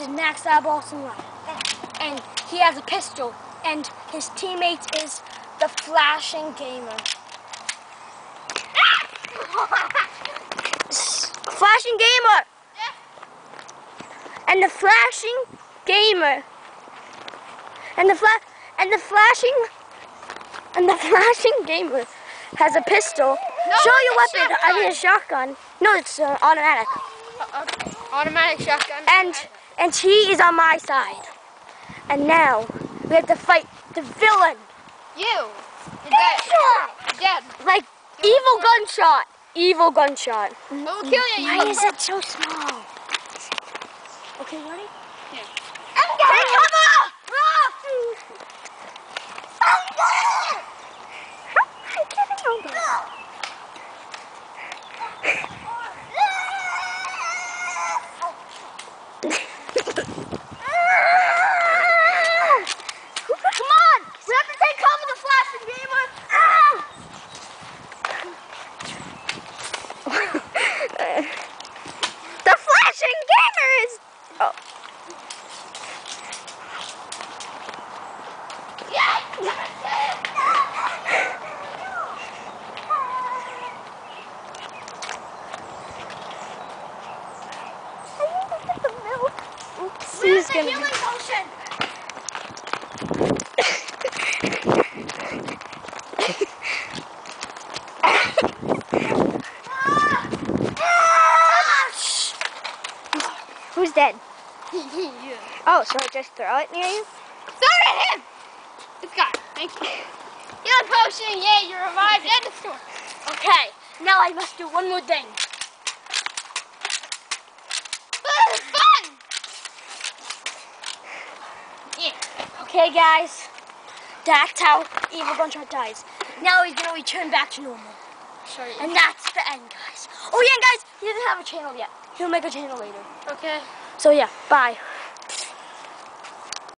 is Max Awesome Run. And he has a pistol. And his teammate is the Flashing Gamer. flashing Gamer! And the Flashing Gamer. And the fla and the Flashing and the Flashing Gamer has a pistol. No, Show your weapon. I mean a shotgun. No, it's uh, automatic. Uh, okay. Automatic shotgun. And and he is on my side. And now we have to fight the villain. you. You're dead. You're dead. Like evil gunshot. Evil gunshot. Who will kill you? Why you is it so small? Okay, ready? Yeah. Come on! We have to take cover the flashing gamer! the flashing gamer is... Oh. Oops, the healing potion? Who's dead? You. Oh, so I just throw it near you? Throw it at him! It's gone. Thank you. Healing potion, yeah, you're revived and the store. Okay, now I must do one more thing. This is fun! Yeah. Okay, guys, that's how Evil Gunshot dies. Now he's gonna return back to normal. Sorry. And that's the end, guys. Oh yeah, guys, he doesn't have a channel yet. He'll make a channel later. Okay. So yeah, bye.